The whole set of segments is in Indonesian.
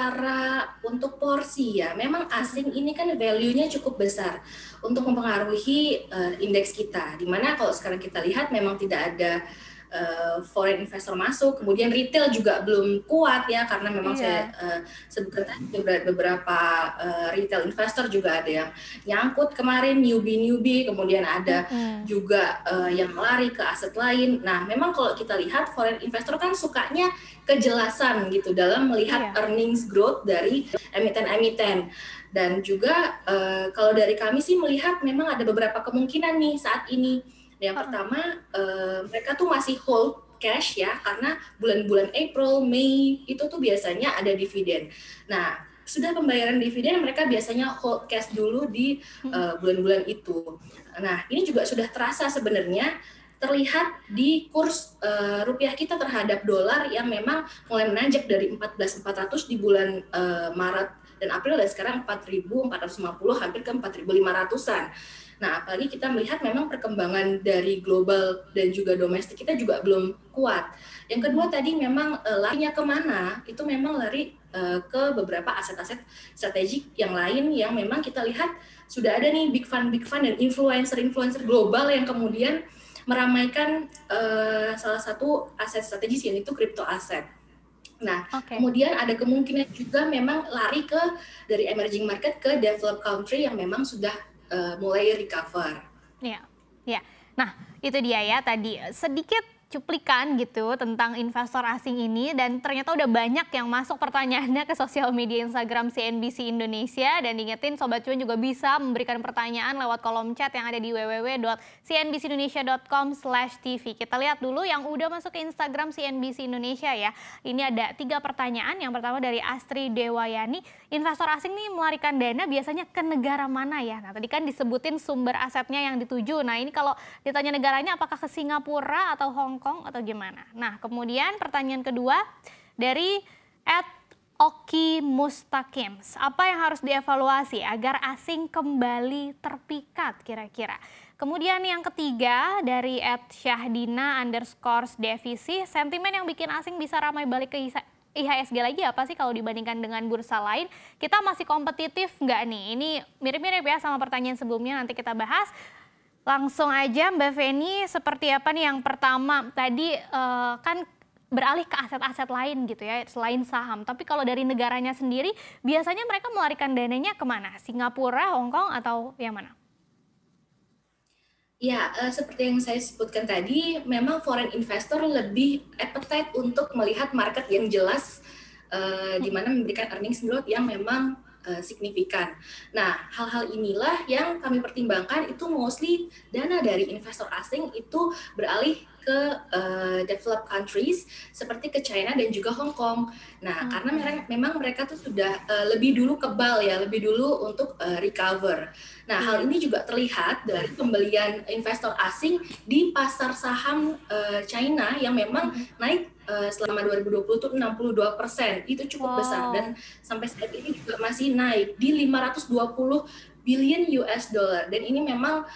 secara untuk porsi ya, memang asing ini kan value-nya cukup besar untuk mempengaruhi uh, indeks kita. Di mana kalau sekarang kita lihat memang tidak ada uh, foreign investor masuk, kemudian retail juga belum kuat ya karena memang yeah. saya uh, sebutkan tadi beberapa uh, retail investor juga ada yang nyangkut kemarin newbie newbie, kemudian ada mm. juga uh, yang lari ke aset lain. Nah, memang kalau kita lihat foreign investor kan sukanya kejelasan gitu dalam melihat yeah. earnings growth dari emiten-emiten dan juga uh, kalau dari kami sih melihat memang ada beberapa kemungkinan nih saat ini yang pertama uh, mereka tuh masih hold cash ya karena bulan-bulan April, Mei itu tuh biasanya ada dividen. Nah, sudah pembayaran dividen mereka biasanya hold cash dulu di uh, bulan-bulan itu. Nah, ini juga sudah terasa sebenarnya terlihat di kurs uh, rupiah kita terhadap dolar yang memang mulai menanjak dari 14.400 di bulan uh, Maret dan April dan sekarang 4.450 hampir ke 4.500-an. Nah, apalagi kita melihat memang perkembangan dari global dan juga domestik kita juga belum kuat. Yang kedua tadi memang uh, larinya ke mana? Itu memang lari uh, ke beberapa aset-aset strategik yang lain yang memang kita lihat sudah ada nih big fund big fund dan influencer-influencer global yang kemudian meramaikan uh, salah satu aset strategis yaitu crypto aset. Nah, okay. kemudian ada kemungkinan juga memang lari ke dari emerging market ke developed country yang memang sudah uh, mulai recover. Ya, ya. Nah, itu dia ya tadi sedikit cuplikan gitu tentang investor asing ini dan ternyata udah banyak yang masuk pertanyaannya ke sosial media Instagram CNBC Indonesia dan ingetin Sobat Cuan juga bisa memberikan pertanyaan lewat kolom chat yang ada di www.cnbcindonesia.com TV. Kita lihat dulu yang udah masuk ke Instagram CNBC Indonesia ya. Ini ada tiga pertanyaan. Yang pertama dari Astri Dewayani, investor asing nih melarikan dana biasanya ke negara mana ya? Nah tadi kan disebutin sumber asetnya yang dituju. Nah ini kalau ditanya negaranya apakah ke Singapura atau Hong Kong atau gimana? Nah, kemudian pertanyaan kedua dari at Oki Mustakims. Apa yang harus dievaluasi agar asing kembali terpikat kira-kira? Kemudian yang ketiga dari at Syahdina underscore devisi, sentimen yang bikin asing bisa ramai balik ke IHSG lagi apa sih kalau dibandingkan dengan bursa lain? Kita masih kompetitif nggak nih? Ini mirip-mirip ya sama pertanyaan sebelumnya nanti kita bahas. Langsung aja Mbak Feni, seperti apa nih yang pertama tadi uh, kan beralih ke aset-aset lain gitu ya selain saham. Tapi kalau dari negaranya sendiri biasanya mereka melarikan dananya ke mana? Singapura, Hong Kong atau yang mana? Ya, uh, seperti yang saya sebutkan tadi, memang foreign investor lebih appetite untuk melihat market yang jelas, uh, di mana memberikan earnings growth yang memang uh, signifikan. Nah, hal-hal inilah yang kami pertimbangkan itu mostly dana dari investor asing itu beralih ke uh, developed countries seperti ke China dan juga Hong Kong. Nah, okay. karena mereka, memang mereka tuh sudah uh, lebih dulu kebal ya, lebih dulu untuk uh, recover. Nah, yeah. hal iya. ini juga terlihat dari pembelian investor asing di pasar saham uh, China yang memang mm-hmm. naik uh, selama 2020 itu 62 persen, itu cukup wow. besar dan sampai saat ini juga masih naik di 520 billion US dollar dan ini memang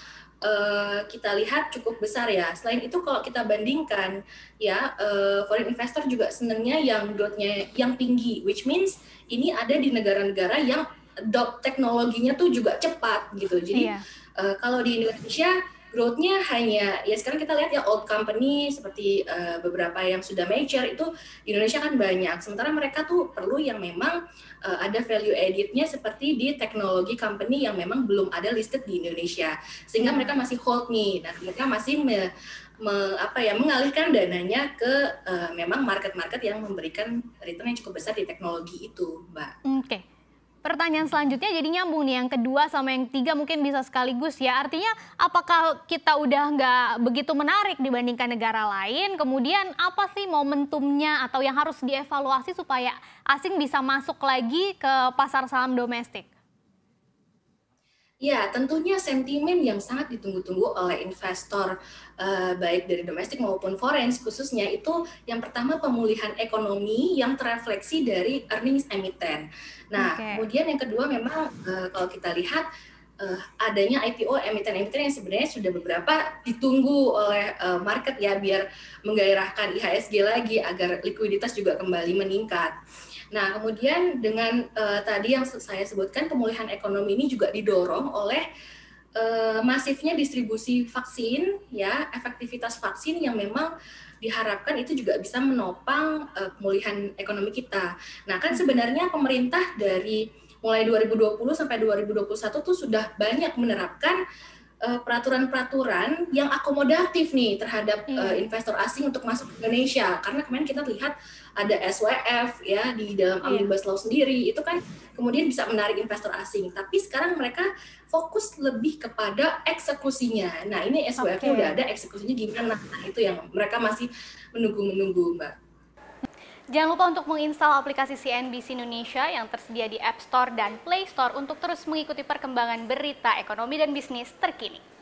uh, kita lihat cukup besar ya. Selain itu kalau kita bandingkan ya uh, foreign investor juga senangnya yang growth-nya yang tinggi, which means ini ada di negara-negara yang adopt teknologinya tuh juga cepat gitu. Jadi iya. uh, kalau di Indonesia growth-nya hanya ya sekarang kita lihat ya old company seperti uh, beberapa yang sudah mature itu di Indonesia kan banyak. Sementara mereka tuh perlu yang memang uh, ada value added-nya seperti di teknologi company yang memang belum ada listed di Indonesia. Sehingga hmm. mereka masih hold nih. dan mereka masih me, me, apa ya mengalihkan dananya ke uh, memang market-market yang memberikan return yang cukup besar di teknologi itu, Mbak. Oke. Okay. Pertanyaan selanjutnya jadi nyambung nih yang kedua sama yang ketiga mungkin bisa sekaligus ya. Artinya apakah kita udah nggak begitu menarik dibandingkan negara lain? Kemudian apa sih momentumnya atau yang harus dievaluasi supaya asing bisa masuk lagi ke pasar saham domestik? Ya, tentunya sentimen yang sangat ditunggu-tunggu oleh investor uh, baik dari domestik maupun foreign khususnya itu yang pertama pemulihan ekonomi yang terefleksi dari earnings emiten. Nah, okay. kemudian yang kedua memang uh, kalau kita lihat uh, adanya IPO emiten-emiten yang sebenarnya sudah beberapa ditunggu oleh uh, market ya biar menggairahkan IHSG lagi agar likuiditas juga kembali meningkat. Nah, kemudian dengan uh, tadi yang saya sebutkan pemulihan ekonomi ini juga didorong oleh uh, masifnya distribusi vaksin, ya efektivitas vaksin yang memang diharapkan itu juga bisa menopang uh, pemulihan ekonomi kita. Nah, kan sebenarnya pemerintah dari mulai 2020 sampai 2021 tuh sudah banyak menerapkan peraturan-peraturan yang akomodatif nih terhadap uh, investor asing untuk masuk ke Indonesia. Karena kemarin kita lihat ada SWF ya di dalam iya. omnibus law sendiri itu kan kemudian bisa menarik investor asing. Tapi sekarang mereka fokus lebih kepada eksekusinya. Nah ini SWF okay. udah ada eksekusinya gimana? Nah itu yang mereka masih menunggu-menunggu mbak Jangan lupa untuk menginstal aplikasi CNBC Indonesia yang tersedia di App Store dan Play Store untuk terus mengikuti perkembangan berita ekonomi dan bisnis terkini.